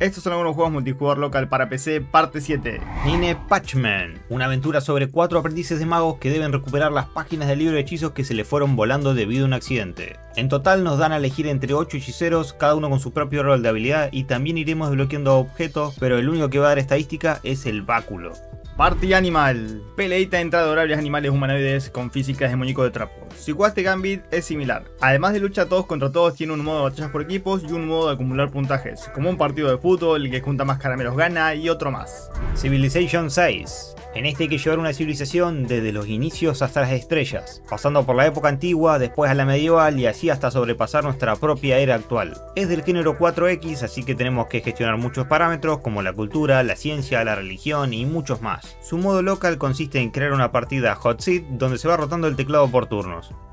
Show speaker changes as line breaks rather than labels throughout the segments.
Estos son algunos juegos multijugador local para PC, parte 7.
Nine Patchman, una aventura sobre cuatro aprendices de magos que deben recuperar las páginas del libro de hechizos que se le fueron volando debido a un accidente. En total nos dan a elegir entre 8 hechiceros, cada uno con su propio rol de habilidad y también iremos desbloqueando objetos, pero el único que va a dar estadística es el báculo.
Party Animal. Peleita entre adorables animales humanoides con físicas de muñeco de trapo. Jugaste Gambit es similar. Además de lucha todos contra todos, tiene un modo de batallas por equipos y un modo de acumular puntajes. Como un partido de fútbol, el que junta más caramelos gana y otro más.
Civilization 6. En este hay que llevar una civilización desde los inicios hasta las estrellas, pasando por la época antigua, después a la medieval y así hasta sobrepasar nuestra propia era actual. Es del género 4X, así que tenemos que gestionar muchos parámetros como la cultura, la ciencia, la religión y muchos más. Su modo local consiste en crear una partida hot seat donde se va rotando el teclado por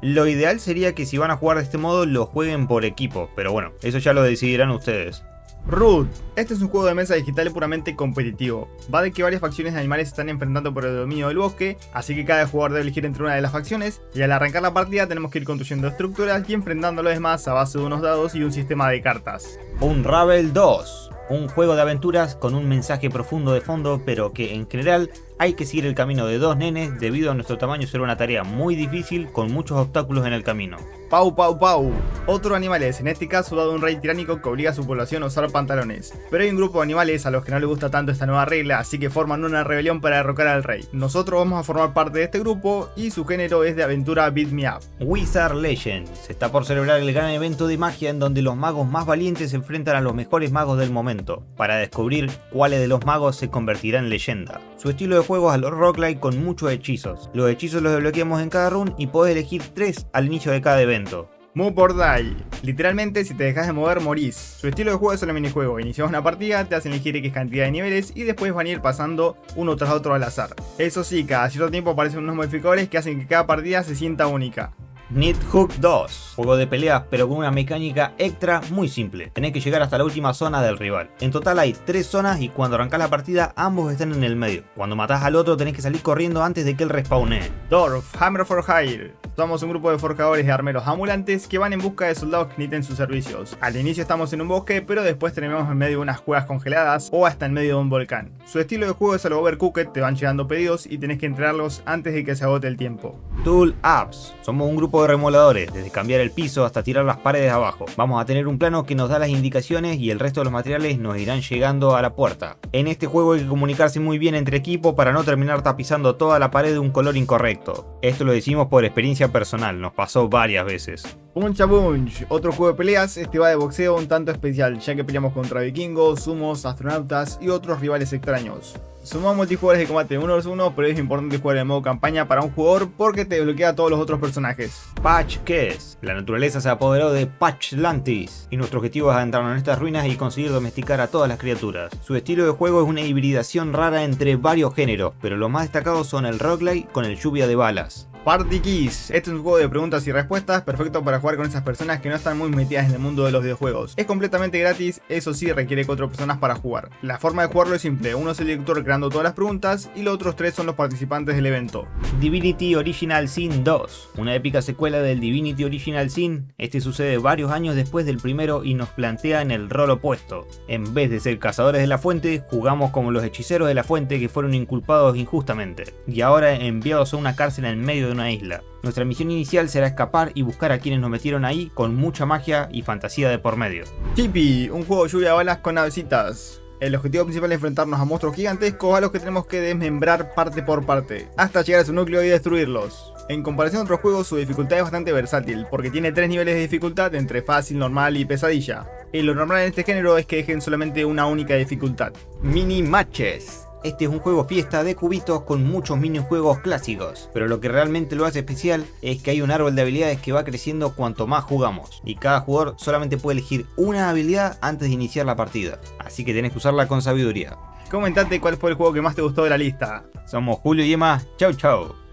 Lo ideal sería que si van a jugar de este modo lo jueguen por equipo, pero bueno, eso ya lo decidirán ustedes.
Root. Este es un juego de mesa digital puramente competitivo. Va de que varias facciones de animales se están enfrentando por el dominio del bosque, así que cada jugador debe elegir entre una de las facciones, y al arrancar la partida tenemos que ir construyendo estructuras y enfrentando a los demás a base de unos dados y un sistema de cartas.
Unravel 2 un juego de aventuras con un mensaje profundo de fondo, pero que en general hay que seguir el camino de dos nenes debido a nuestro tamaño ser una tarea muy difícil con muchos obstáculos en el camino.
Pau Pau Pau. Otro animales, en este caso dado un rey tiránico que obliga a su población a usar pantalones. Pero hay un grupo de animales a los que no les gusta tanto esta nueva regla, así que forman una rebelión para derrocar al rey. Nosotros vamos a formar parte de este grupo y su género es de aventura Beat Me Up.
Wizard Legends. Está por celebrar el gran evento de magia en donde los magos más valientes se enfrentan a los mejores magos del momento, para descubrir cuáles de los magos se convertirán en leyenda. Su estilo de juego es a los roguelike con muchos hechizos. Los hechizos los desbloqueamos en cada run y podés elegir 3 al inicio de cada evento.
Move or Die. Literalmente, si te dejas de mover, morís. Su estilo de juego es solo minijuego. Iniciamos una partida, te hacen elegir X cantidad de niveles y después van a ir pasando uno tras otro al azar. Eso sí, cada cierto tiempo aparecen unos modificadores que hacen que cada partida se sienta única.
Need Hook 2, juego de peleas pero con una mecánica extra muy simple. Tenés que llegar hasta la última zona del rival. En total hay 3 zonas y cuando arrancas la partida ambos están en el medio. Cuando matás al otro tenés que salir corriendo antes de que él respawnee.
Dorf, Hammer for Hire. Somos un grupo de forjadores de armeros ambulantes que van en busca de soldados que necesiten sus servicios. Al inicio estamos en un bosque, pero después tenemos en medio de unas cuevas congeladas o hasta en medio de un volcán. Su estilo de juego es algo overcooked, te van llegando pedidos y tenés que entrenarlos antes de que se agote el tiempo.
Tool Apps. Somos un grupo de remoladores, desde cambiar el piso hasta tirar las paredes abajo. Vamos a tener un plano que nos da las indicaciones y el resto de los materiales nos irán llegando a la puerta. En este juego hay que comunicarse muy bien entre equipo para no terminar tapizando toda la pared de un color incorrecto. Esto lo decimos por experiencia personal, nos pasó varias veces.
Puncha Punch, otro juego de peleas, este va de boxeo un tanto especial, ya que peleamos contra vikingos, sumos, astronautas y otros rivales extraños. Sumamos multijugadores de combate 1 vs 1, pero es importante jugar en modo campaña para un jugador porque te bloquea a todos los otros personajes.
Patch es? La naturaleza se apoderó de Patchlantis y nuestro objetivo es adentrarnos en estas ruinas y conseguir domesticar a todas las criaturas. Su estilo de juego es una hibridación rara entre varios géneros, pero los más destacados son el roguelike con el lluvia de balas.
Party Keys. Este es un juego de preguntas y respuestas perfecto para jugar con esas personas que no están muy metidas en el mundo de los videojuegos. Es completamente gratis, eso sí requiere 4 personas para jugar. La forma de jugarlo es simple, uno es el director creando todas las preguntas y los otros 3 son los participantes del evento.
Divinity Original Sin 2, una épica secuela del Divinity Original Sin. Este sucede varios años después del primero y nos plantea en el rol opuesto. En vez de ser cazadores de la fuente, jugamos como los hechiceros de la fuente que fueron inculpados injustamente y ahora enviados a una cárcel en medio de isla. Nuestra misión inicial será escapar y buscar a quienes nos metieron ahí con mucha magia y fantasía de por medio.
Chippy, un juego de lluvia de balas con navecitas. El objetivo principal es enfrentarnos a monstruos gigantescos a los que tenemos que desmembrar parte por parte, hasta llegar a su núcleo y destruirlos. En comparación a otros juegos, su dificultad es bastante versátil, porque tiene tres niveles de dificultad entre fácil, normal y pesadilla. Y lo normal en este género es que dejen solamente una única dificultad.
Mini Matches. Este es un juego fiesta de cubitos con muchos minijuegos clásicos, pero lo que realmente lo hace especial es que hay un árbol de habilidades que va creciendo cuanto más jugamos, y cada jugador solamente puede elegir una habilidad antes de iniciar la partida, así que tenés que usarla con sabiduría.
Comentate cuál fue el juego que más te gustó de la lista.
Somos Julio y Emma, chau chau.